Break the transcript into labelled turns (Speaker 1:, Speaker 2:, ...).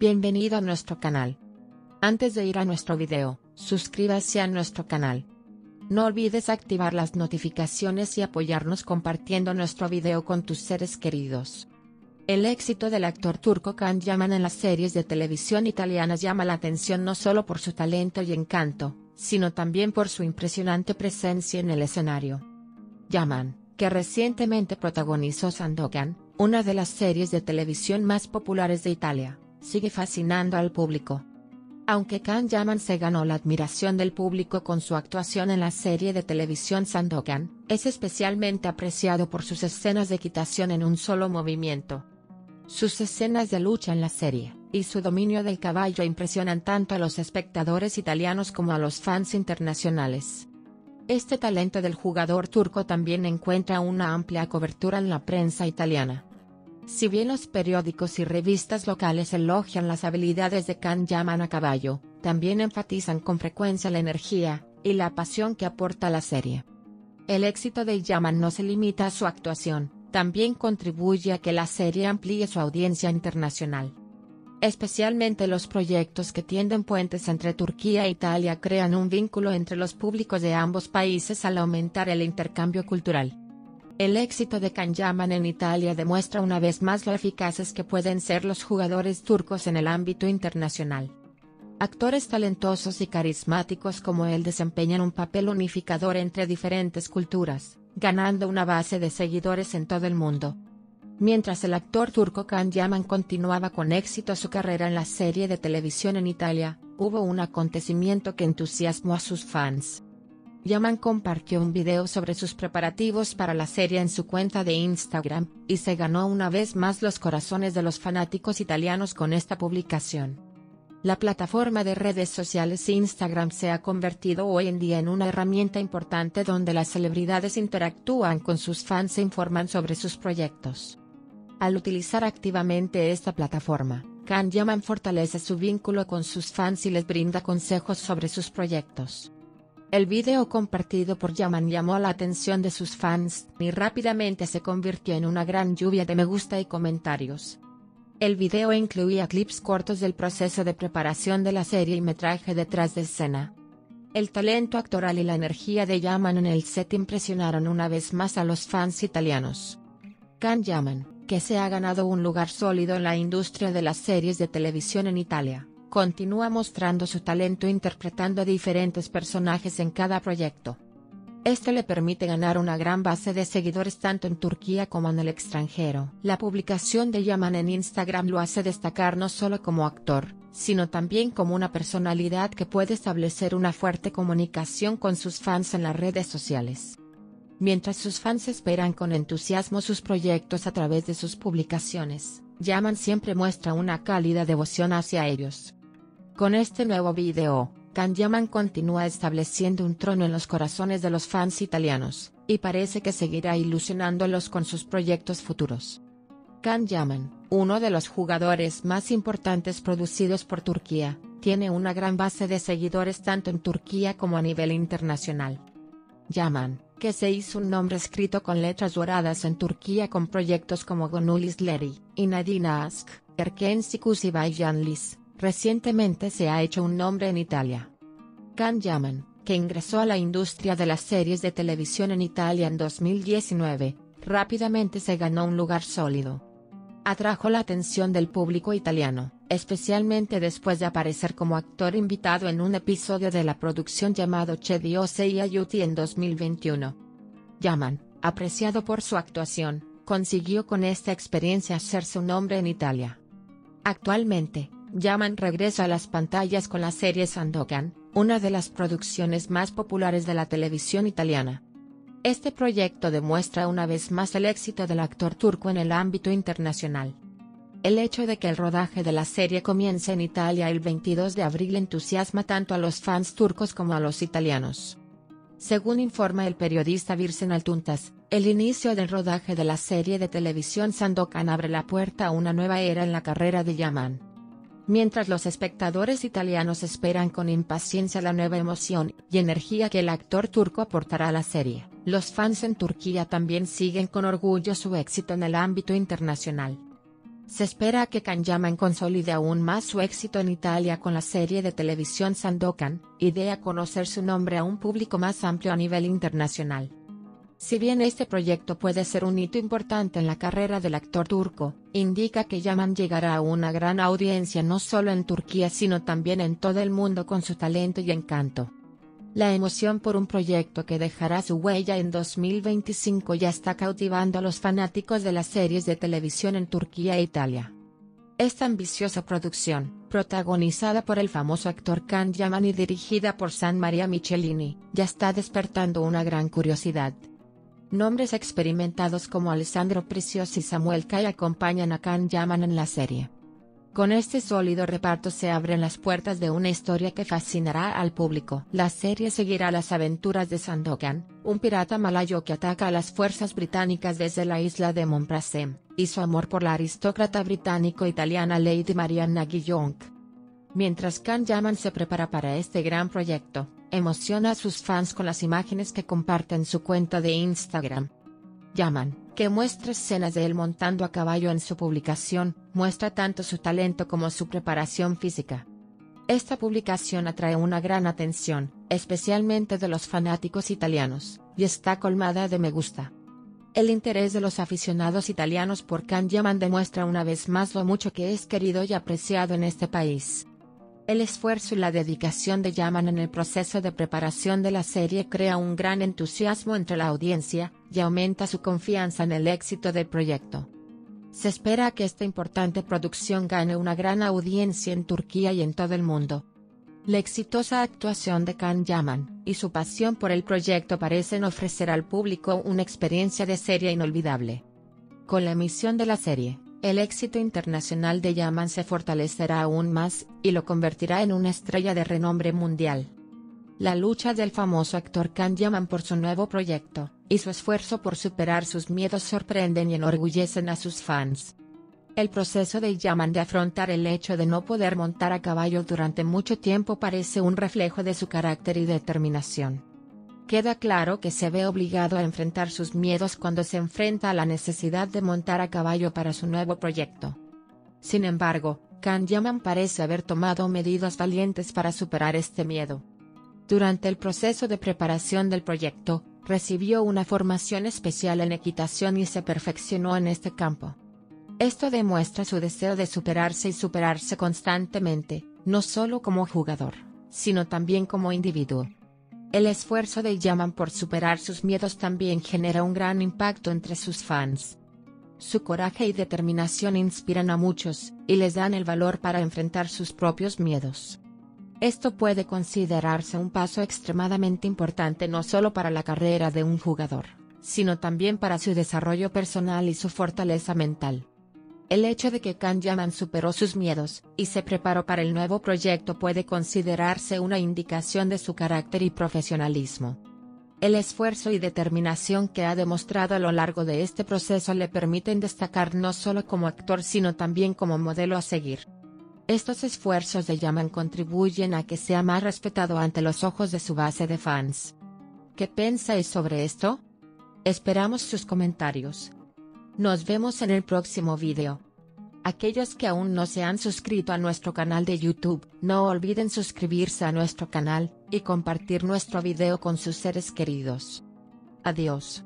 Speaker 1: Bienvenido a nuestro canal. Antes de ir a nuestro video, suscríbase a nuestro canal. No olvides activar las notificaciones y apoyarnos compartiendo nuestro video con tus seres queridos. El éxito del actor turco Can Yaman en las series de televisión italianas llama la atención no solo por su talento y encanto, sino también por su impresionante presencia en el escenario. Yaman, que recientemente protagonizó Sandokan, una de las series de televisión más populares de Italia, sigue fascinando al público. Aunque Can Yaman se ganó la admiración del público con su actuación en la serie de televisión Sandokan, es especialmente apreciado por sus escenas de equitación en un solo movimiento. Sus escenas de lucha en la serie, y su dominio del caballo impresionan tanto a los espectadores italianos como a los fans internacionales. Este talento del jugador turco también encuentra una amplia cobertura en la prensa italiana. Si bien los periódicos y revistas locales elogian las habilidades de Can Yaman a caballo, también enfatizan con frecuencia la energía y la pasión que aporta la serie. El éxito de Yaman no se limita a su actuación, también contribuye a que la serie amplíe su audiencia internacional. Especialmente los proyectos que tienden puentes entre Turquía e Italia crean un vínculo entre los públicos de ambos países al aumentar el intercambio cultural. El éxito de Kanyaman en Italia demuestra una vez más lo eficaces que pueden ser los jugadores turcos en el ámbito internacional. Actores talentosos y carismáticos como él desempeñan un papel unificador entre diferentes culturas, ganando una base de seguidores en todo el mundo. Mientras el actor turco Can Yaman continuaba con éxito su carrera en la serie de televisión en Italia, hubo un acontecimiento que entusiasmó a sus fans. Yaman compartió un video sobre sus preparativos para la serie en su cuenta de Instagram, y se ganó una vez más los corazones de los fanáticos italianos con esta publicación. La plataforma de redes sociales Instagram se ha convertido hoy en día en una herramienta importante donde las celebridades interactúan con sus fans e informan sobre sus proyectos. Al utilizar activamente esta plataforma, Can Yaman fortalece su vínculo con sus fans y les brinda consejos sobre sus proyectos. El video compartido por Yaman llamó la atención de sus fans y rápidamente se convirtió en una gran lluvia de me gusta y comentarios. El video incluía clips cortos del proceso de preparación de la serie y metraje detrás de escena. El talento actoral y la energía de Yaman en el set impresionaron una vez más a los fans italianos. Can Yaman, que se ha ganado un lugar sólido en la industria de las series de televisión en Italia, Continúa mostrando su talento interpretando a diferentes personajes en cada proyecto. Esto le permite ganar una gran base de seguidores tanto en Turquía como en el extranjero. La publicación de Yaman en Instagram lo hace destacar no solo como actor, sino también como una personalidad que puede establecer una fuerte comunicación con sus fans en las redes sociales. Mientras sus fans esperan con entusiasmo sus proyectos a través de sus publicaciones, Yaman siempre muestra una cálida devoción hacia ellos. Con este nuevo video, Can Yaman continúa estableciendo un trono en los corazones de los fans italianos, y parece que seguirá ilusionándolos con sus proyectos futuros. Can Yaman, uno de los jugadores más importantes producidos por Turquía, tiene una gran base de seguidores tanto en Turquía como a nivel internacional. Yaman, que se hizo un nombre escrito con letras doradas en Turquía con proyectos como Gonulis Leri, Inadina Ask, Erken Sikus y Bayjanlis, Recientemente se ha hecho un nombre en Italia. Can Yaman, que ingresó a la industria de las series de televisión en Italia en 2019, rápidamente se ganó un lugar sólido. Atrajo la atención del público italiano, especialmente después de aparecer como actor invitado en un episodio de la producción llamado Che Diose y Aiuti en 2021. Yaman, apreciado por su actuación, consiguió con esta experiencia hacerse un nombre en Italia. Actualmente, Yaman regresa a las pantallas con la serie Sandokan, una de las producciones más populares de la televisión italiana. Este proyecto demuestra una vez más el éxito del actor turco en el ámbito internacional. El hecho de que el rodaje de la serie comience en Italia el 22 de abril entusiasma tanto a los fans turcos como a los italianos. Según informa el periodista Virsen Altuntas, el inicio del rodaje de la serie de televisión Sandokan abre la puerta a una nueva era en la carrera de Yaman. Mientras los espectadores italianos esperan con impaciencia la nueva emoción y energía que el actor turco aportará a la serie, los fans en Turquía también siguen con orgullo su éxito en el ámbito internacional. Se espera que Can Yaman consolide aún más su éxito en Italia con la serie de televisión Sandokan, y dé a conocer su nombre a un público más amplio a nivel internacional. Si bien este proyecto puede ser un hito importante en la carrera del actor turco, indica que Yaman llegará a una gran audiencia no solo en Turquía sino también en todo el mundo con su talento y encanto. La emoción por un proyecto que dejará su huella en 2025 ya está cautivando a los fanáticos de las series de televisión en Turquía e Italia. Esta ambiciosa producción, protagonizada por el famoso actor Can Yaman y dirigida por San Maria Michelini, ya está despertando una gran curiosidad. Nombres experimentados como Alessandro Precios y Samuel Kai acompañan a Can Yaman en la serie. Con este sólido reparto se abren las puertas de una historia que fascinará al público. La serie seguirá las aventuras de Sandokan, un pirata malayo que ataca a las fuerzas británicas desde la isla de Montprasem, y su amor por la aristócrata británico-italiana Lady Marianna Guillonc. Mientras Khan Yaman se prepara para este gran proyecto, emociona a sus fans con las imágenes que comparte en su cuenta de Instagram. Yaman, que muestra escenas de él montando a caballo en su publicación, muestra tanto su talento como su preparación física. Esta publicación atrae una gran atención, especialmente de los fanáticos italianos, y está colmada de me gusta. El interés de los aficionados italianos por Can Yaman demuestra una vez más lo mucho que es querido y apreciado en este país. El esfuerzo y la dedicación de Yaman en el proceso de preparación de la serie crea un gran entusiasmo entre la audiencia, y aumenta su confianza en el éxito del proyecto. Se espera que esta importante producción gane una gran audiencia en Turquía y en todo el mundo. La exitosa actuación de Can Yaman, y su pasión por el proyecto parecen ofrecer al público una experiencia de serie inolvidable. Con la emisión de la serie, el éxito internacional de Yaman se fortalecerá aún más, y lo convertirá en una estrella de renombre mundial. La lucha del famoso actor Can Yaman por su nuevo proyecto, y su esfuerzo por superar sus miedos sorprenden y enorgullecen a sus fans. El proceso de Yaman de afrontar el hecho de no poder montar a caballo durante mucho tiempo parece un reflejo de su carácter y determinación. Queda claro que se ve obligado a enfrentar sus miedos cuando se enfrenta a la necesidad de montar a caballo para su nuevo proyecto. Sin embargo, Kan Yaman parece haber tomado medidas valientes para superar este miedo. Durante el proceso de preparación del proyecto, recibió una formación especial en equitación y se perfeccionó en este campo. Esto demuestra su deseo de superarse y superarse constantemente, no solo como jugador, sino también como individuo. El esfuerzo de Yaman por superar sus miedos también genera un gran impacto entre sus fans. Su coraje y determinación inspiran a muchos, y les dan el valor para enfrentar sus propios miedos. Esto puede considerarse un paso extremadamente importante no solo para la carrera de un jugador, sino también para su desarrollo personal y su fortaleza mental. El hecho de que Kan Yaman superó sus miedos y se preparó para el nuevo proyecto puede considerarse una indicación de su carácter y profesionalismo. El esfuerzo y determinación que ha demostrado a lo largo de este proceso le permiten destacar no solo como actor sino también como modelo a seguir. Estos esfuerzos de Yaman contribuyen a que sea más respetado ante los ojos de su base de fans. ¿Qué pensáis sobre esto? Esperamos sus comentarios. Nos vemos en el próximo video. Aquellos que aún no se han suscrito a nuestro canal de YouTube, no olviden suscribirse a nuestro canal, y compartir nuestro video con sus seres queridos. Adiós.